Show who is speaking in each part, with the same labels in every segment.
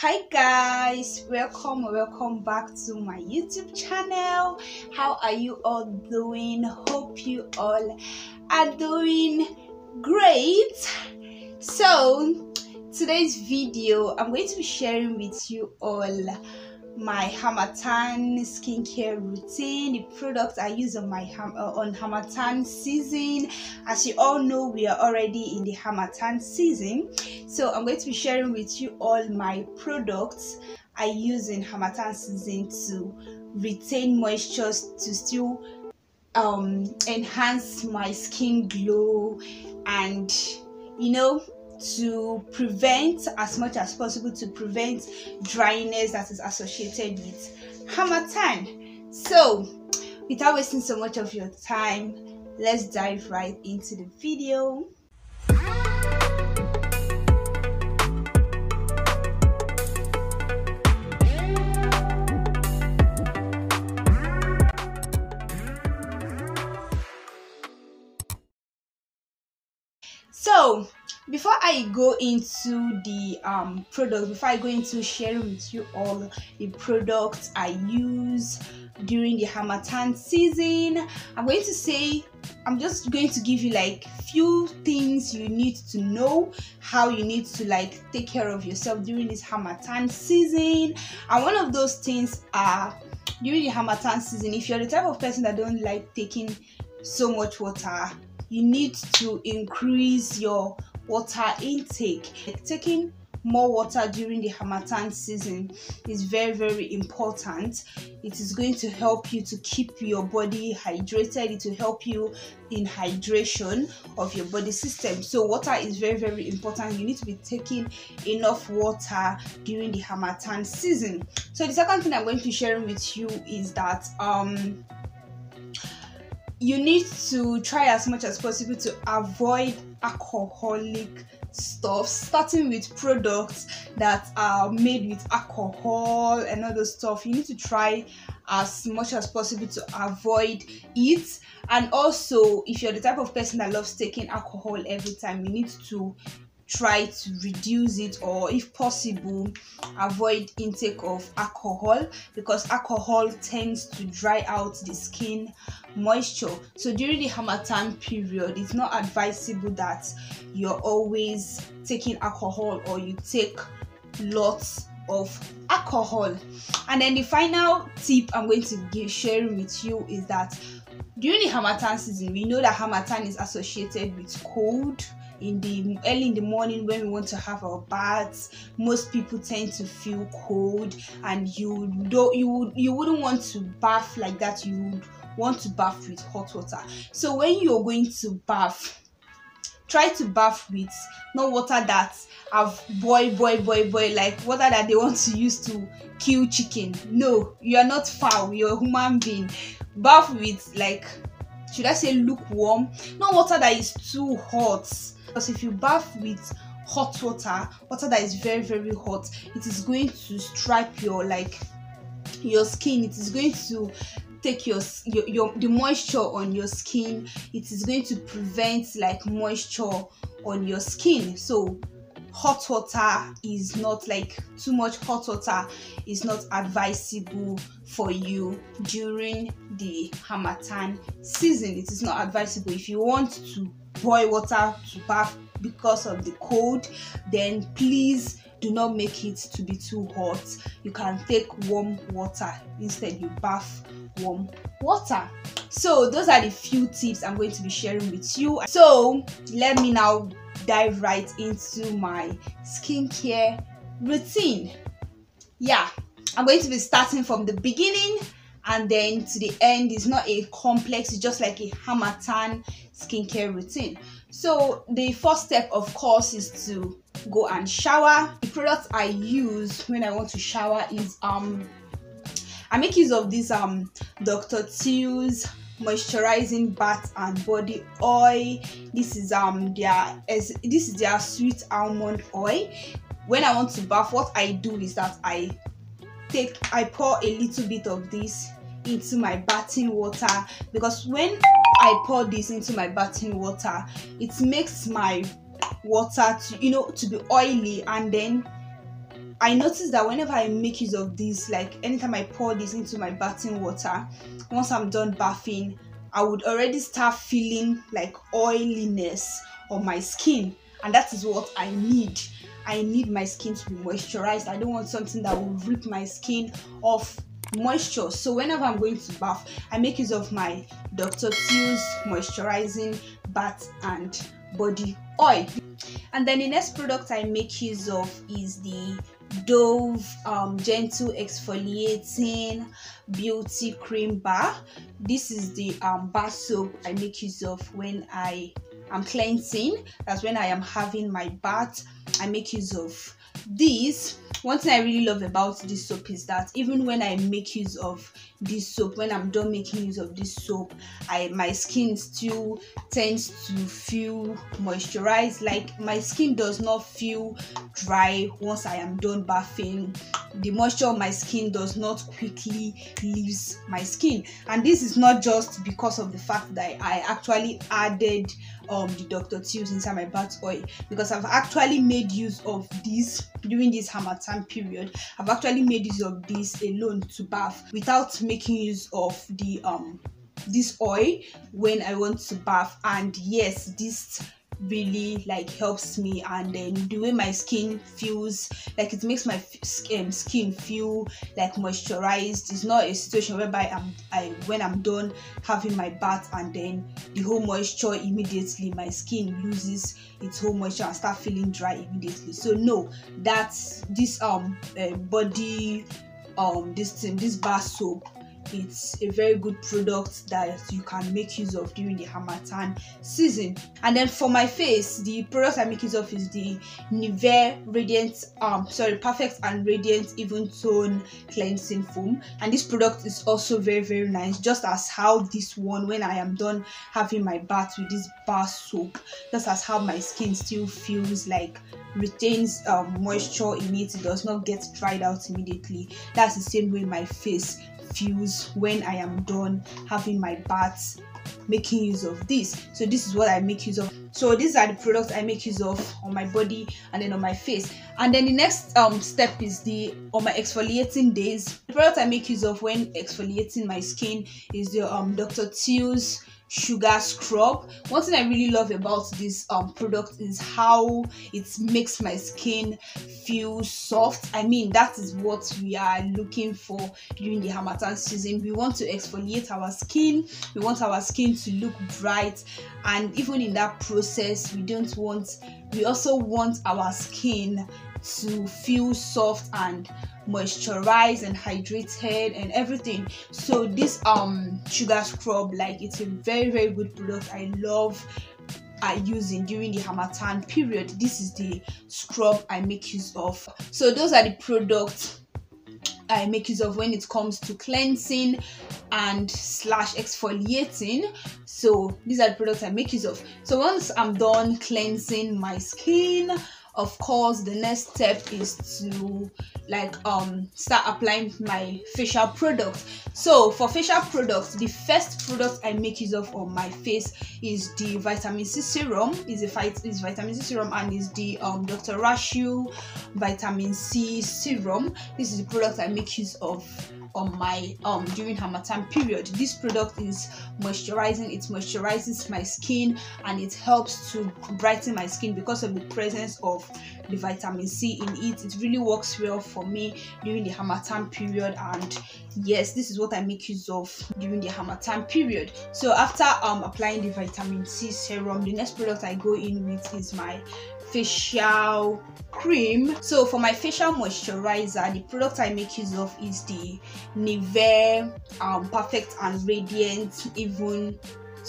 Speaker 1: hi guys welcome welcome back to my youtube channel. How are you all doing? Hope you all are doing great. So today's video i'm going to be sharing with you all my Harmattan skincare routine, the products I use on my uh, on Harmattan season. As you all know, we are already in the Harmattan season, so I'm going to be sharing with you all my products I use in Harmattan season to retain moisture to still um, enhance my skin glow and you know to prevent as much as possible to prevent dryness that is associated with harmattan so without wasting so much of your time let's dive right into the video. So before i go into the um product before i go into sharing with you all the products i use during the harmattan season i'm going to say i'm just going to give you like few things you need to know how you need to like take care of yourself during this harmattan season. And one of those things are during the harmattan season if you're the type of person that don't like taking so much water you need to increase your water intake. Taking more water during the Harmattan season is very very important. It is going to help you to keep your body hydrated. It will help you in hydration of your body system. So water is very very important. You need to be taking enough water during the Harmattan season. So the second thing I'm going to share with you is that um you need to try as much as possible to avoid alcoholic stuff starting with products that are made with alcohol and other stuff. You need to try as much as possible to avoid it. And also if you're the type of person that loves taking alcohol every time you need to try to reduce it or if possible avoid intake of alcohol because alcohol tends to dry out the skin moisture. So during the harmattan period it's not advisable that you're always taking alcohol or you take lots of alcohol. And then the final tip i'm going to give sharing with you is that during the harmattan season we know that harmattan is associated with cold in the early in the morning when we want to have our baths most people tend to feel cold and you don't you you wouldn't want to bath like that. You would want to bath with hot water. So when you're going to bath try to bath with not water that have boil boil boil boil like water that they want to use to kill chicken. No you are not foul. You're a human being. Bath with like should i say lukewarm? Not water that is too hot because if you bath with hot water water that is very very hot it is going to stripe your like your skin. It is going to take your, your your the moisture on your skin. It is going to prevent like moisture on your skin. So hot water is not like too much hot water is not advisable for you during the harmattan season. It is not advisable if you want to boil water to bath because of the cold then please do not make it to be too hot. You can take warm water instead you bath warm water. So those are the few tips i'm going to be sharing with you. So let me now dive right into my skincare routine. Yeah i'm going to be starting from the beginning and then to the end is not a complex it's just like a harmattan skincare routine. So the first step of course is to go and shower. The products i use when i want to shower is um i make use of this um dr teal's moisturizing bath and body oil. This is um their this is their sweet almond oil. When i want to bath what i do is that i take i pour a little bit of this into my bathing water because when I pour this into my bathing water, it makes my water to you know to be oily and then I noticed that whenever I make use of this, like anytime I pour this into my bathing water, once I'm done bathing, I would already start feeling like oiliness on my skin, and that is what I need. I need my skin to be moisturized. I don't want something that will rip my skin off moisture. So whenever I'm going to bath, I make use of my Dr. Teal's moisturizing bath and body oil. And then the next product I make use of is the Dove um, Gentle Exfoliating Beauty Cream Bar. This is the um, bar soap I make use of when I am cleansing. That's when I am having my bath. I make use of this one thing i really love about this soap is that even when i make use of this soap when i'm done making use of this soap i my skin still tends to feel moisturized. Like my skin does not feel dry once i am done bathing. The moisture of my skin does not quickly leaves my skin. And this is not just because of the fact that i actually added um the dr. Teals inside my bath oil. Because i've actually made use of this during this harmattan period. I've actually made use of this alone to bath without making use of the um this oil when i want to bath. And yes this really like helps me. And then the way my skin feels like it makes my um, skin feel like moisturized. It's not a situation whereby i'm i when i'm done having my bath and then the whole moisture immediately my skin loses its whole moisture and start feeling dry immediately. So no that's this um uh, body um this thing this bar soap it's a very good product that you can make use of during the Harmattan season. And then for my face, the product I make use of is the Nivea Radiant, um, sorry, Perfect and Radiant Even Tone Cleansing Foam. And this product is also very, very nice, just as how this one, when I am done having my bath with this bar soap, just as how my skin still feels like retains um, moisture in it, it does not get dried out immediately. That's the same way my face feels when I am done having my bath making use of this. So this is what i make use of. So these are the products i make use of on my body and then on my face. And then the next um step is the on my exfoliating days. The product i make use of when exfoliating my skin is the um dr teal's sugar scrub. One thing i really love about this um product is how it makes my skin feel soft. I mean that is what we are looking for during the harmattan season. We want to exfoliate our skin. We want our skin to look bright. And even in that process we don't want we also want our skin to feel soft and moisturized and hydrated and everything so this um sugar scrub like it's a very very good product i love are using during the harmattan period this is the scrub i make use of so those are the products I make use of when it comes to cleansing and slash exfoliating. So these are the products I make use of. So once I'm done cleansing my skin, of course the next step is to like um start applying my facial product. So for facial products the first product i make use of on my face is the vitamin c serum. Is a fight is vitamin c serum and is the um dr. Rashel vitamin c serum. This is the product i make use of on my um during harmattan period. This product is moisturizing it moisturizes my skin and it helps to brighten my skin because of the presence of the vitamin c in it. It really works well for me during the harmattan period and yes this is what i make use of during the harmattan period. So after um applying the vitamin c serum the next product i go in with is my facial cream. So for my facial moisturizer the product i make use of is the nivea um, perfect and radiant even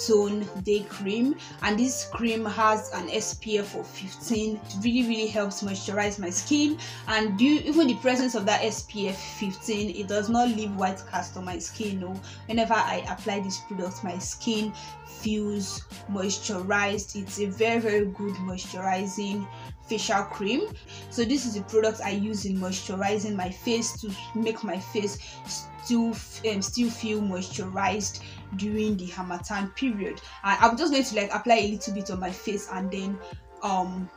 Speaker 1: tone day cream. And this cream has an spf of 15 it really really helps moisturize my skin. And even the presence of that spf 15 it does not leave white cast on my skin no. Whenever i apply this product my skin feels moisturized. It's a very very good moisturizing facial cream. So this is the product i use in moisturizing my face to make my face still um, still feel moisturized during the harmattan period. I, i'm just going to like apply a little bit on my face and then um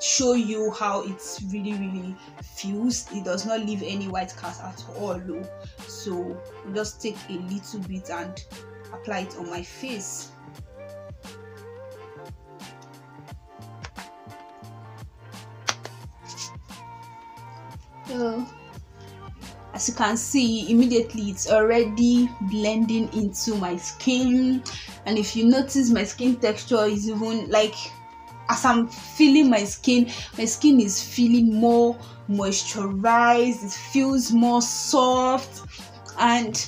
Speaker 1: show you how it's really really feels it does not leave any white cast at all though. So just take a little bit and apply it on my face. So as you can see immediately it's already blending into my skin. And if you notice my skin texture is even like as i'm feeling my skin my skin is feeling more moisturized it feels more soft. And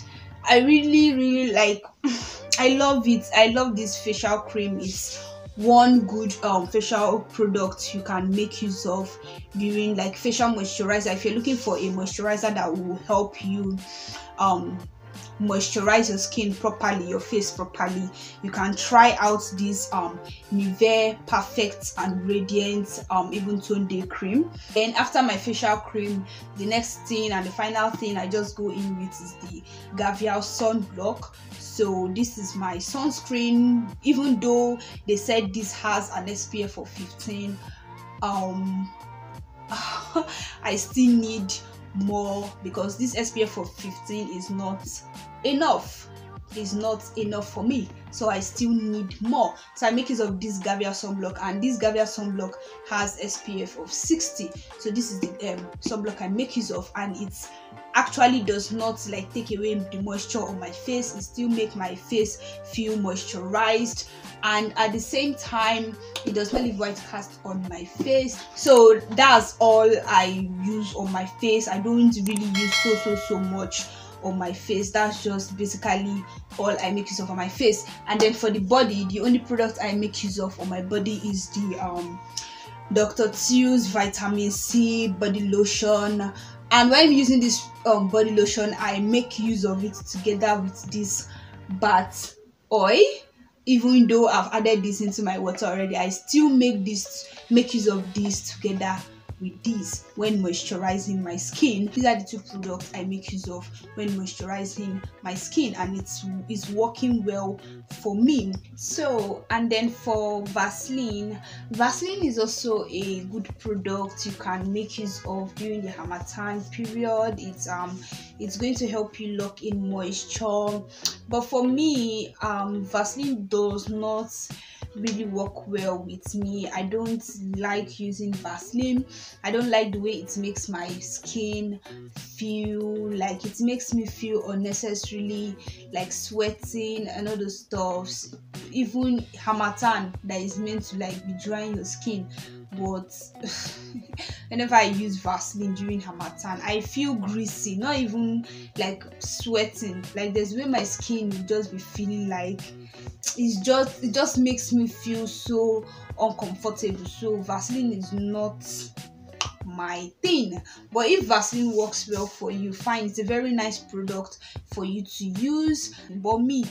Speaker 1: i really really like i love it. I love this facial cream. It's one good um, facial product you can make use of during like facial moisturizer. If you're looking for a moisturizer that will help you um, moisturize your skin properly your face properly you can try out this um nivea perfect and radiant um even tone day cream. Then after my facial cream the next thing and the final thing i just go in with is the gavial sunblock so this is my sunscreen. Even though they said this has an spf of 15 um i still need more because this SPF of 15 is not enough. Is not enough for me so i still need more. So i make use of this gavia sunblock and this gavia sunblock has spf of 60 so this is the um, sunblock i make use of and it's actually does not like take away the moisture on my face. It still make my face feel moisturized and at the same time it does not leave white cast on my face. So that's all i use on my face. I don't really use so so so much on my face. That's just basically all i make use of on my face. And then for the body the only product i make use of on my body is the um dr Teal's vitamin c body lotion. And when i'm using this um, body lotion i make use of it together with this bath oil. Even though i've added this into my water already i still make this make use of this together with this when moisturizing my skin. These are the two products i make use of when moisturizing my skin and it's is working well for me. So and then for vaseline vaseline is also a good product you can make use of during the harmattan period. It's um it's going to help you lock in moisture. But for me um vaseline does not really work well with me. I don't like using vaseline. I don't like the way it makes my skin feel like it makes me feel unnecessarily like sweating and all those stuffs. Even Harmattan that is meant to like be drying your skin but mm. whenever I use Vaseline during Harmattan, I feel greasy, not even like sweating. Like there's way my skin will just be feeling like it's just it just makes me feel so uncomfortable. So Vaseline is not my thing. But if vaseline works well for you fine it's a very nice product for you to use. Mm. But me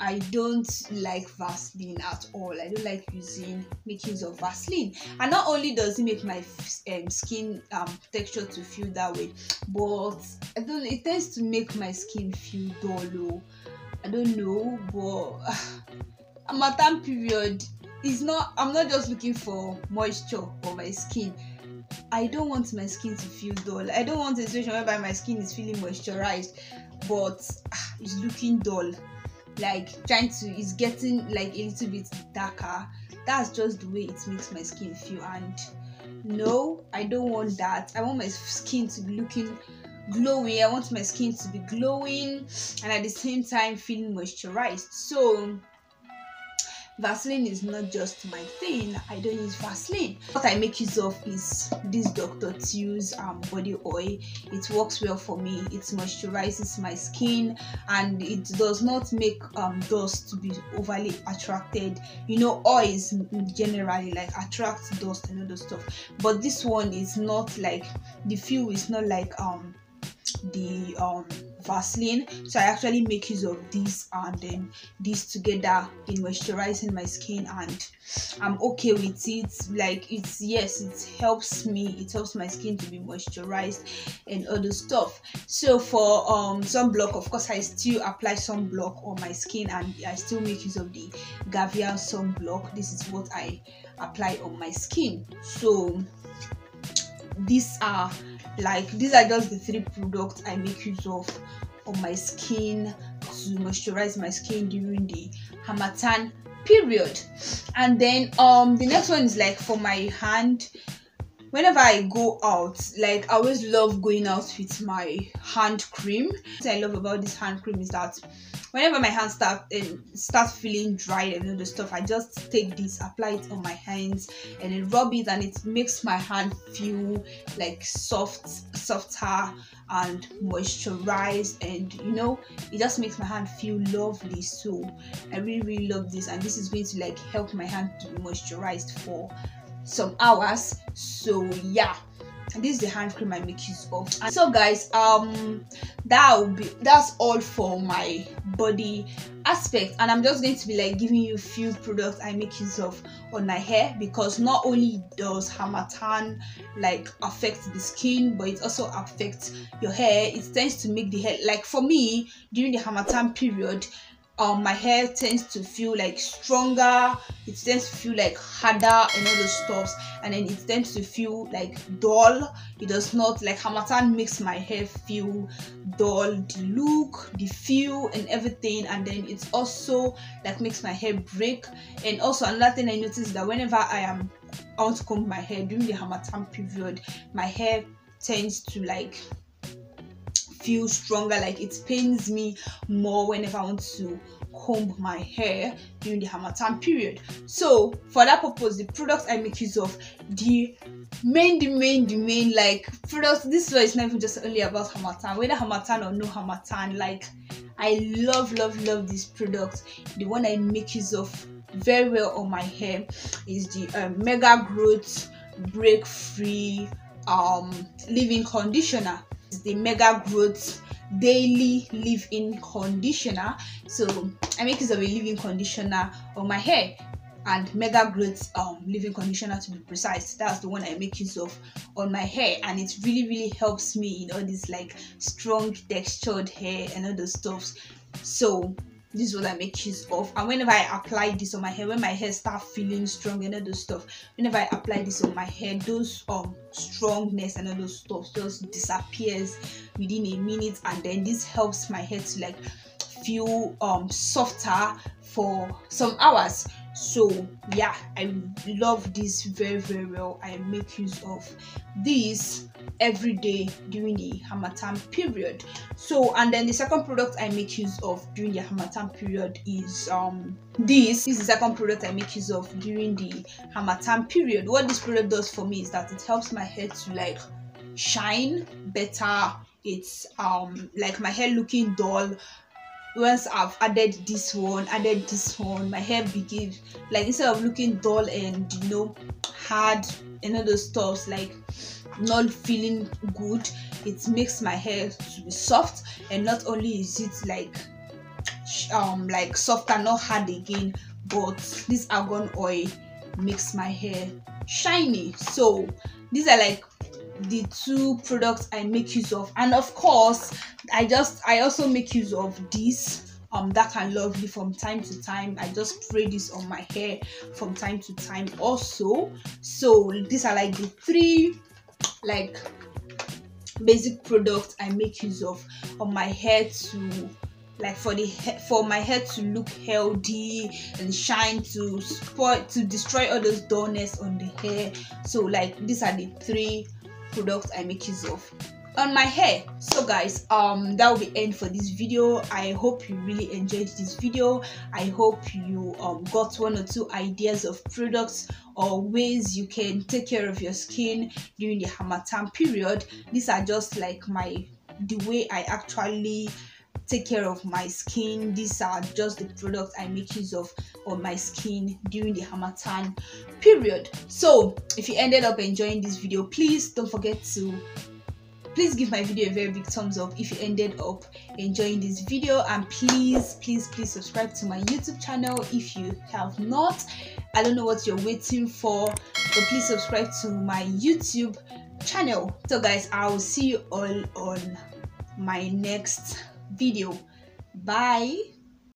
Speaker 1: I don't like Vaseline at all. I don't like using use of Vaseline. And not only does it make my um, skin um, texture to feel that way, but I don't. It tends to make my skin feel dull. Oh. I don't know, but uh, time period is not. I'm not just looking for moisture for my skin. I don't want my skin to feel dull. I don't want a situation whereby my skin is feeling moisturized, but it's looking dull like trying to is getting like a little bit darker. That's just the way it makes my skin feel. And no i don't want that. I want my skin to be looking glowing. I want my skin to be glowing and at the same time feeling moisturized. So Vaseline is not just my thing. I don't use Vaseline. What I make use of is this Dr. Teal's um, body oil. It works well for me. It moisturizes my skin and it does not make um, dust to be overly attracted. You know, oils generally like attract dust and other stuff. But this one is not like the feel is not like um the um Vaseline. So I actually make use of this and then this together in moisturizing my skin and I'm okay with it. Like it's yes, it helps me, it helps my skin to be moisturized and other stuff. So for um sunblock, of course I still apply sunblock on my skin and I still make use of the Gavial sunblock. This is what I apply on my skin so these are like these are just the three products i make use of on my skin to moisturize my skin during the harmattan period and then um the next one is like for my hand whenever I go out, like I always love going out with my hand cream. What I love about this hand cream is that whenever my hands start um, start feeling dry and all the stuff, I just take this, apply it on my hands, and then rub it, and it makes my hand feel like soft, softer and moisturized and you know it just makes my hand feel lovely. So i really really love this and this is going to like help my hand to be moisturized for some hours. So yeah this is the hand cream i make use of. And so guys um that will be that's all for my body aspect. And i'm just going to be like giving you few products i make use of on my hair because not only does harmattan like affect the skin but it also affects your hair. It tends to make the hair like for me during the harmattan period um my hair tends to feel like stronger it tends to feel like harder and all those stuffs and then it tends to feel like dull. It does not like harmattan makes my hair feel dull. The look the feel and everything and then it's also like makes my hair break. And also another thing i noticed that whenever i am out comb my hair during the harmattan period my hair tends to like feel stronger like it pains me more whenever i want to comb my hair during the harmattan period. So for that purpose the products i make use of the main the main the main like products this one is not even just only about harmattan. Whether harmattan or no harmattan like i love love love this product the one i make use of very well on my hair is the um, mega growth break free um conditioner the mega growth daily leave-in conditioner. So i make use of a leave-in conditioner on my hair and mega growth um leave-in conditioner to be precise. That's the one i make use of on my hair and it really really helps me in all this like strong textured hair and all those stuffs. So this is what I make use of. And whenever I apply this on my hair, when my hair start feeling strong and all those stuff, whenever I apply this on my hair, those um strongness and all those stuff just disappears within a minute, and then this helps my hair to like feel um softer for some hours. So yeah i love this very very well. I make use of this every day during the harmattan period. So and then the second product i make use of during the harmattan period is um this, this is the second product i make use of during the harmattan period. What this product does for me is that it helps my hair to like shine better. It's um like my hair looking dull once I've added this one, added this one, my hair begins like instead of looking dull and you know hard and other stuff like not feeling good, it makes my hair to be soft and not only is it like um like soft and not hard again, but this argan oil makes my hair shiny. So these are like the two products I make use of, and of course, I just I also make use of this um dark and lovely from time to time. I just spray this on my hair from time to time also. So these are like the three like basic products I make use of on my hair to like for the for my hair to look healthy and shine to spoil to destroy all those dullness on the hair so like these are the three products i make use of. On my hair. So guys um that will be end for this video. I hope you really enjoyed this video. I hope you um got one or two ideas of products or ways you can take care of your skin during the harmattan period. These are just like my the way i actually take care of my skin. These are just the products i make use of on my skin during the harmattan period. So if you ended up enjoying this video please don't forget to please give my video a very big thumbs up if you ended up enjoying this video. And please please please subscribe to my youtube channel if you have not. I don't know what you're waiting for but please subscribe to my youtube channel. So guys i will see you all on my next video. Bye